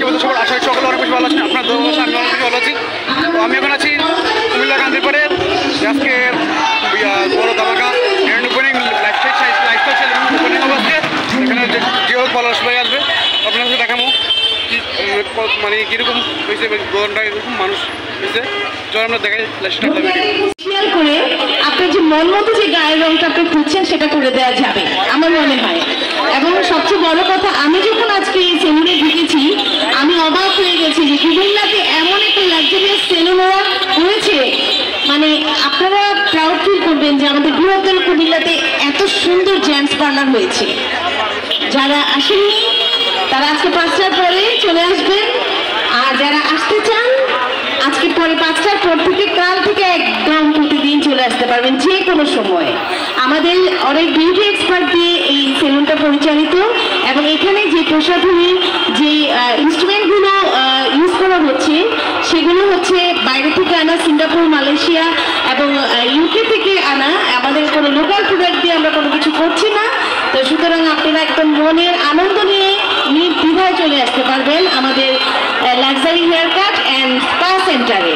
আজকে মতো সবার আশা করি সকলে অনেক বেশি ভালো আছেন। আপনার আমি ভালো আছি। তো আমি এখন আছি কুমিল্লা গান্ধীর পরে আজকে বড় ধামাকা গ্র্যান্ড ওপেনিং এখানে যে হোক ভালো সবাই আসবে, আপনার সাথে দেখাবো কি মানে কীরকম হয়েছে এরকম মানুষ হয়েছে। আমরা দেখাই লাইফস্টাইল করে আপনার যে মন মতো যে গায়ের রংটা আপনি খুঁজছেন, সেটা করে দেওয়া যাবে, আমার মনে হয়। এবং সবচেয়ে বড় কথা, আমি যখন আজকে এই সেলুনে ঢুকেছি অবাক হয়ে গেছি যে কুমিল্লাতে এমন একটা লাক্সারিয়াস ওরা হয়েছে মানে আপনারা প্রাউড ফিল করবেন যে আমাদের বৃহত্তর কুমিল্লাতে এত সুন্দর জেন্টস পার্লার হয়েছে। যারা আসেননি তারা আজকে পাঁচটার পরে চলে আসবেন। আর যারা আসতে চান, আজকে পরে পাঁচটার পর থেকে, কাল থেকে একদম প্রতিদিন চলে আসতে পারবেন যে কোনো সময়। আমাদের অনেক বিউটি এক্সপার্ট দিয়ে এই সেলুনটা পরিচালিত এবং এখানে যে প্রসাধনী, যে ইনস্ট্রুমেন্টগুলো ইউজ করা হচ্ছে, সেগুলো হচ্ছে বাইরে থেকে আনা, সিঙ্গাপুর, মালয়েশিয়া এবং ইউকে থেকে আনা। আমাদের কোনো লোকাল প্রোডাক্ট দিয়ে আমরা কোনো কিছু করছি না। তো সুতরাং আপনারা একদম মনের আনন্দ নিয়ে নির্দ্বিধায় চলে আসতে পারবেন আমাদের luxury hair cut and spa সেন্টারে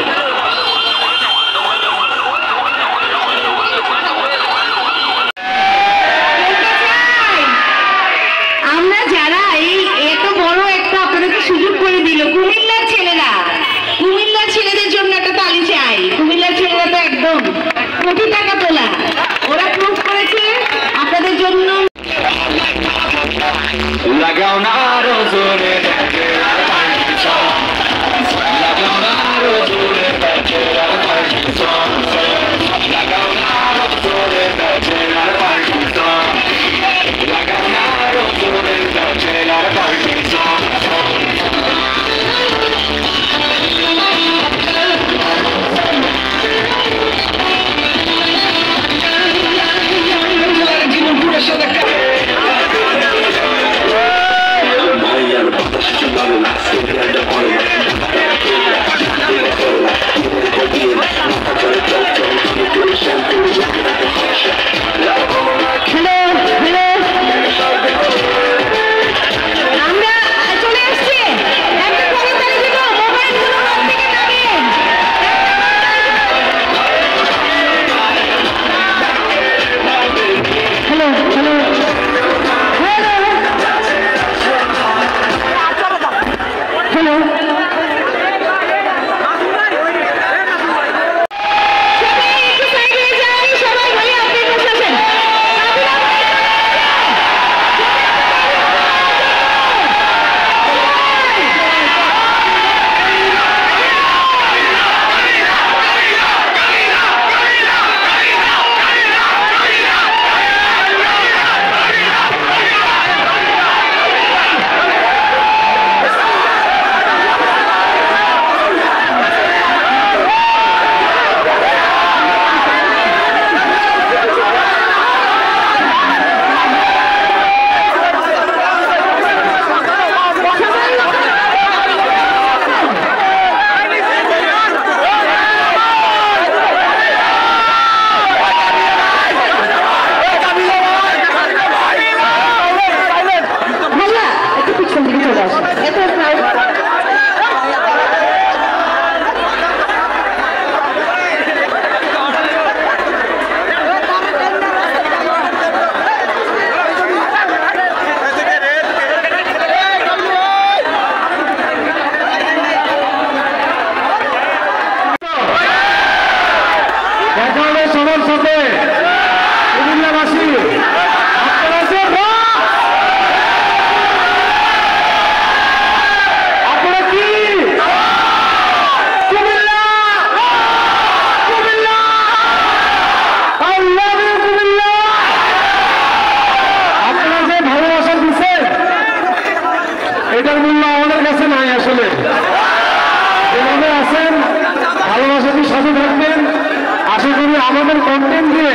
আমাদের কন্টেন্ট দিয়ে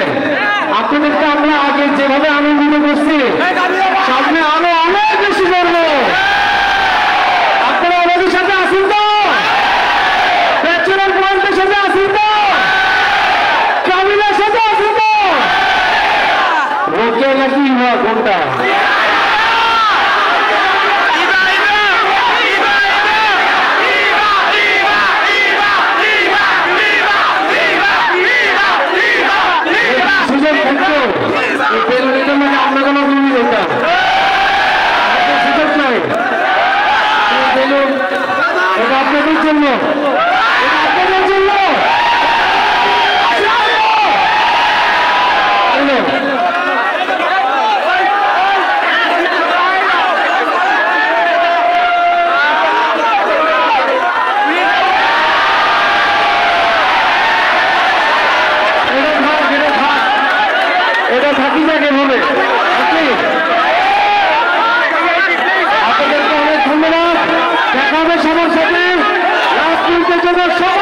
আপনাদেরকে আমরা আগে যেভাবে আনন্দিত করছি, সামনে আরও অনেক বেশি করব। আপনারা আমাদের সাথে আসুন তো। ব্যাচেলার পয়েন্টের সাথে আসুন তো। কামিলের সাথে আসুন তো। কোনটা? সকল